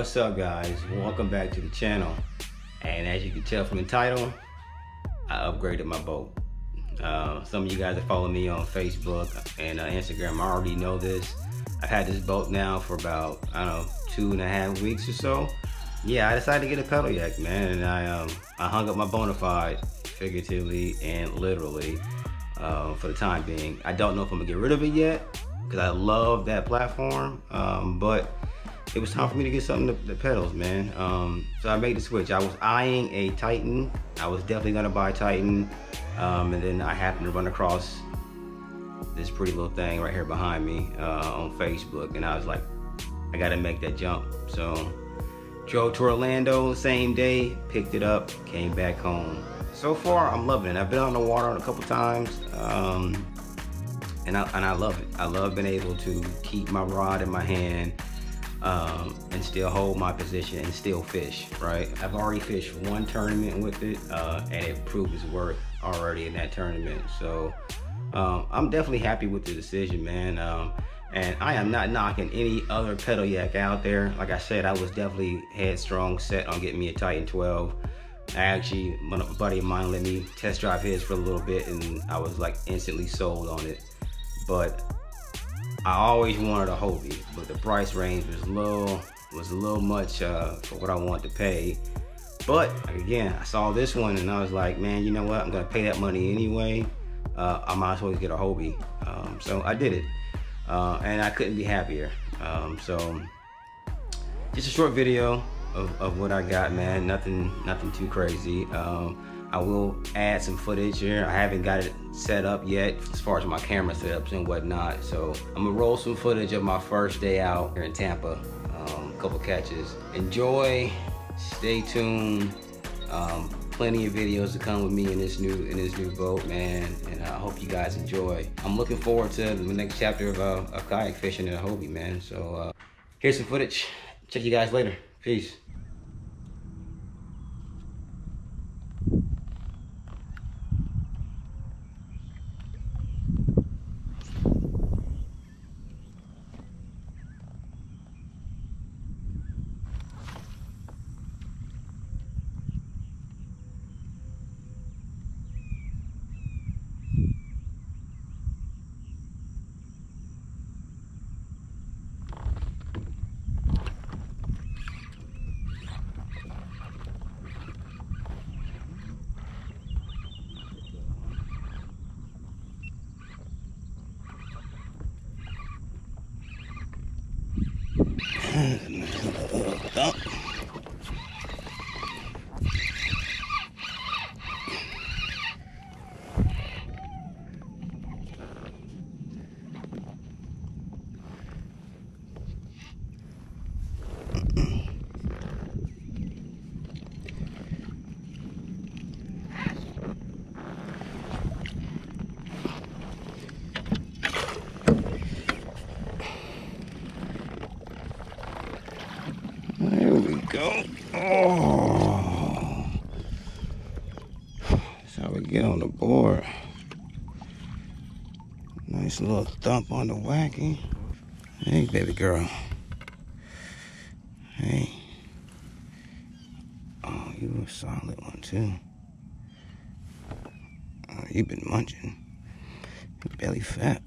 What's up guys? Welcome back to the channel. And as you can tell from the title, I upgraded my boat. Uh, some of you guys that follow me on Facebook and uh, Instagram already know this. I've had this boat now for about, I don't know, two and a half weeks or so. Yeah, I decided to get a pedal yak, man, and I um, I hung up my Bonafide, figuratively and literally, uh, for the time being. I don't know if I'm gonna get rid of it yet, because I love that platform, um, but it was time for me to get something to, pedals, man. Um, so I made the switch. I was eyeing a Titan. I was definitely gonna buy Titan, um, and then I happened to run across this pretty little thing right here behind me uh, on Facebook, and I was like, I gotta make that jump. So drove to Orlando same day, picked it up, came back home. So far, I'm loving it. I've been on the water a couple times, um, and I and I love it. I love being able to keep my rod in my hand um, and still hold my position and still fish, right? I've already fished one tournament with it uh, and it proved its worth already in that tournament. So um, I'm definitely happy with the decision, man. Um, and I am not knocking any other pedal yak out there. Like I said, I was definitely headstrong set on getting me a Titan 12. I actually, a buddy of mine let me test drive his for a little bit and I was like instantly sold on it. But I always wanted a Hobie, but the price range was little was a little much uh, for what I wanted to pay. But again, I saw this one and I was like, man, you know what? I'm gonna pay that money anyway. Uh, I might as well get a Hobie. Um, so I did it, uh, and I couldn't be happier. Um, so just a short video of, of what I got, man. Nothing, nothing too crazy. Um, I will add some footage here. I haven't got it set up yet as far as my camera setups and whatnot. So I'm gonna roll some footage of my first day out here in Tampa. Um, a couple catches. Enjoy, stay tuned. Um, plenty of videos to come with me in this new in this new boat, man. And I hope you guys enjoy. I'm looking forward to the next chapter of, uh, of kayak fishing in a Hobie, man. So uh, here's some footage. Check you guys later. Peace. up. Go. Oh. That's how we get on the board. Nice little thump on the wacky. Hey, baby girl. Hey. Oh, you a solid one, too. Oh, you've been munching. Your belly fat.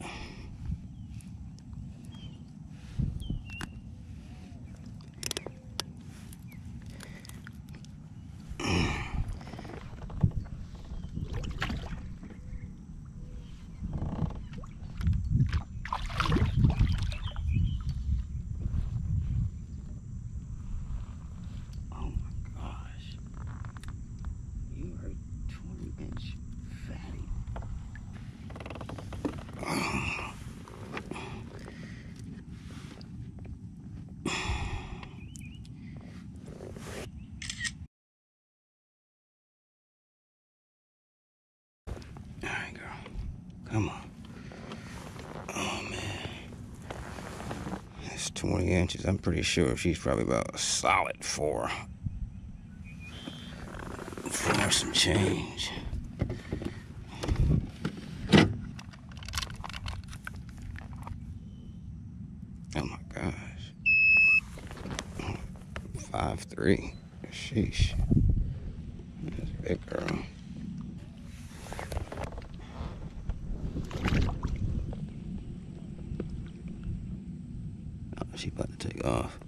Come on. Oh, man. That's 20 inches. I'm pretty sure she's probably about a solid four. Four some change. Oh, my gosh. Five three. Sheesh. That's a big girl. Oh, she about to take off.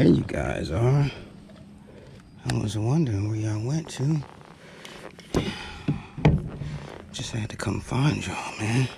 There you guys are. I was wondering where y'all went to. Just had to come find y'all, man.